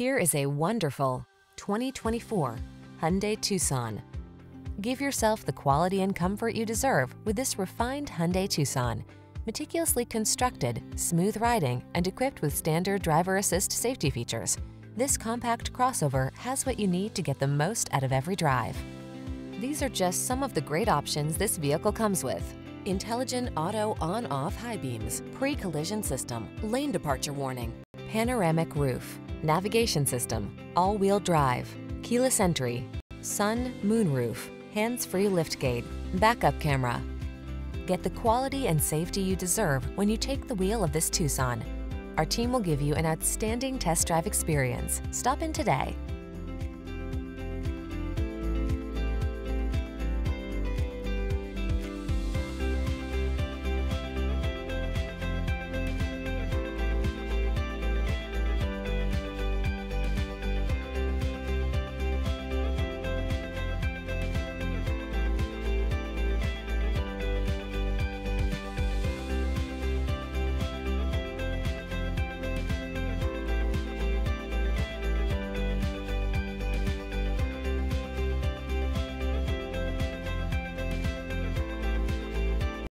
Here is a wonderful 2024 Hyundai Tucson. Give yourself the quality and comfort you deserve with this refined Hyundai Tucson. Meticulously constructed, smooth riding, and equipped with standard driver assist safety features, this compact crossover has what you need to get the most out of every drive. These are just some of the great options this vehicle comes with. Intelligent auto on-off high beams, pre-collision system, lane departure warning, panoramic roof, navigation system, all-wheel drive, keyless entry, sun, moon roof, hands-free liftgate, backup camera. Get the quality and safety you deserve when you take the wheel of this Tucson. Our team will give you an outstanding test drive experience. Stop in today.